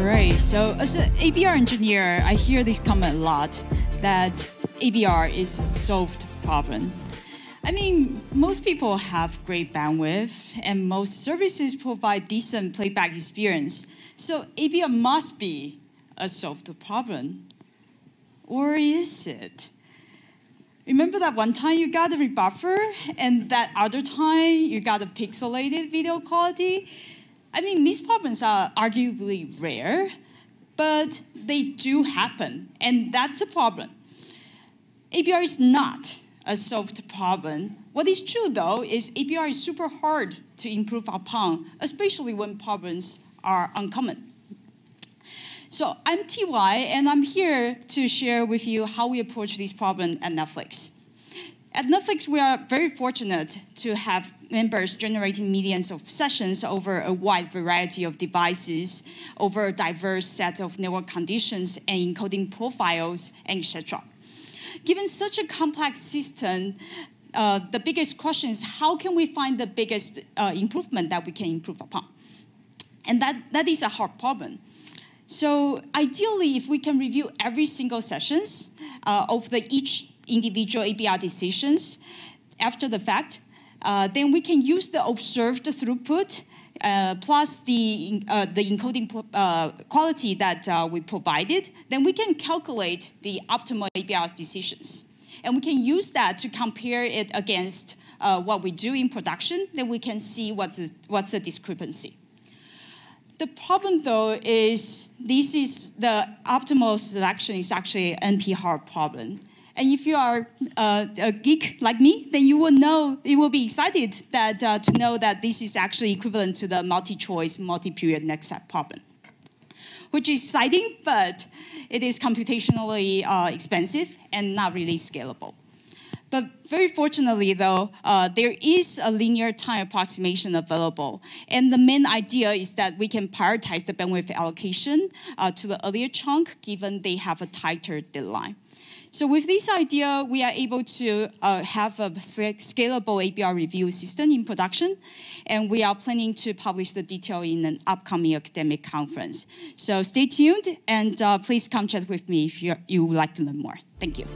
Okay, so as an ABR engineer, I hear this comment a lot that ABR is a solved problem. I mean, most people have great bandwidth, and most services provide decent playback experience. So ABR must be a solved problem. Or is it? Remember that one time you got a rebuffer, and that other time you got a pixelated video quality? I mean, these problems are arguably rare, but they do happen, and that's a problem. ABR is not a solved problem. What is true, though, is ABR is super hard to improve upon, especially when problems are uncommon. So I'm TY, and I'm here to share with you how we approach this problem at Netflix. At Netflix, we are very fortunate to have members generating millions of sessions over a wide variety of devices, over a diverse set of network conditions and encoding profiles, etc. Given such a complex system, uh, the biggest question is how can we find the biggest uh, improvement that we can improve upon? And that, that is a hard problem. So ideally, if we can review every single sessions uh, of the each individual ABR decisions after the fact, uh, then we can use the observed throughput uh, plus the, uh, the encoding uh, quality that uh, we provided, then we can calculate the optimal ABR decisions. And we can use that to compare it against uh, what we do in production, then we can see what's the, what's the discrepancy. The problem though is this is the optimal selection is actually an NP hard problem. And if you are uh, a geek like me, then you will know, you will be excited that, uh, to know that this is actually equivalent to the multi-choice, multi-period knapsack problem, which is exciting, but it is computationally uh, expensive and not really scalable. But very fortunately, though, uh, there is a linear time approximation available. And the main idea is that we can prioritize the bandwidth allocation uh, to the earlier chunk, given they have a tighter deadline. So with this idea, we are able to uh, have a scalable ABR review system in production, and we are planning to publish the detail in an upcoming academic conference. So stay tuned, and uh, please come chat with me if you would like to learn more. Thank you.